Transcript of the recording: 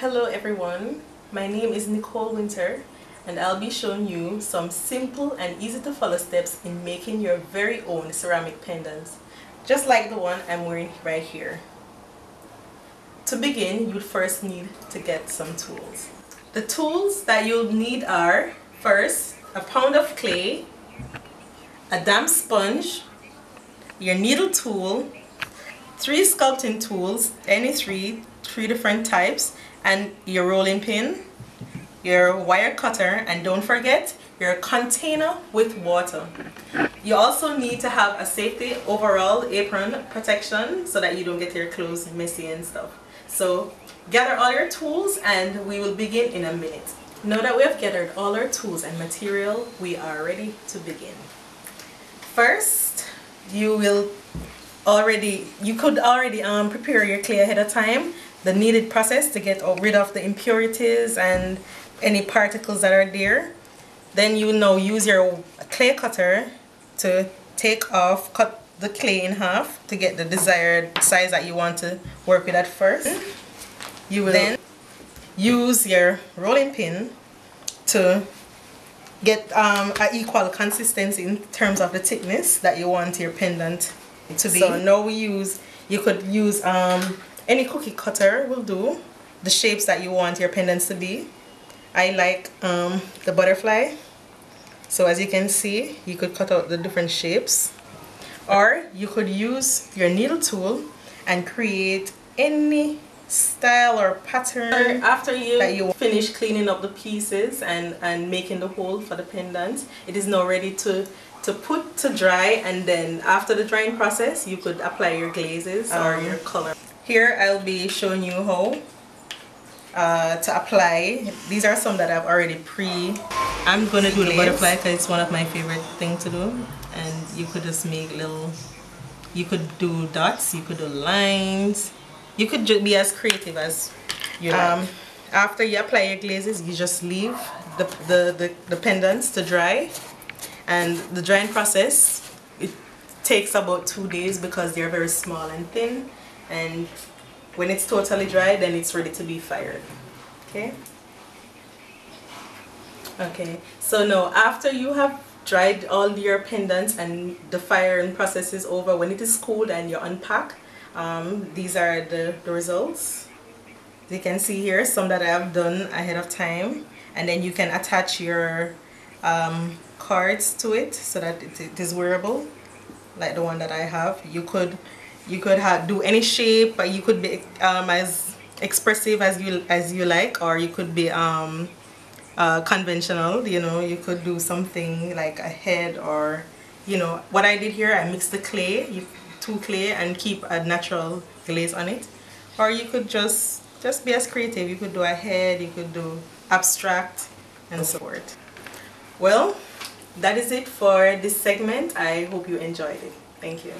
Hello everyone, my name is Nicole Winter and I'll be showing you some simple and easy to follow steps in making your very own ceramic pendants, just like the one I'm wearing right here. To begin, you'd first need to get some tools. The tools that you'll need are, first, a pound of clay, a damp sponge, your needle tool, three sculpting tools, any three, three different types, and your rolling pin, your wire cutter, and don't forget your container with water. You also need to have a safety overall apron protection so that you don't get your clothes messy and stuff. So gather all your tools and we will begin in a minute. Now that we have gathered all our tools and material, we are ready to begin. First, you will already, you could already um, prepare your clay ahead of time the needed process to get rid of the impurities and any particles that are there. Then you now use your clay cutter to take off, cut the clay in half to get the desired size that you want to work with at first. You will then use your rolling pin to get um, an equal consistency in terms of the thickness that you want your pendant to be. So now we use, you could use um, any cookie cutter will do. The shapes that you want your pendants to be. I like um, the butterfly. So as you can see you could cut out the different shapes. Or you could use your needle tool and create any style or pattern after you, you finish cleaning up the pieces and and making the hole for the pendant it is now ready to to put to dry. And then after the drying process you could apply your glazes um, or your color here I'll be showing you how uh, to apply. These are some that I've already pre. I'm gonna do the butterfly because it's one of my favorite things to do. And you could just make little, you could do dots, you could do lines. You could just be as creative as you um, like. After you apply your glazes, you just leave the, the, the, the pendants to dry. And the drying process, it takes about two days because they're very small and thin and when it's totally dry then it's ready to be fired. Okay? Okay. So now after you have dried all your pendants and the firing process is over when it is cooled and you unpack um, these are the, the results. You can see here some that I have done ahead of time. And then you can attach your um, cards to it so that it, it is wearable like the one that I have. You could you could have do any shape but you could be um, as expressive as you as you like or you could be um, uh, conventional you know you could do something like a head or you know what I did here I mixed the clay you, two clay and keep a natural glaze on it. Or you could just just be as creative. You could do a head you could do abstract and so forth. Well that is it for this segment. I hope you enjoyed it. Thank you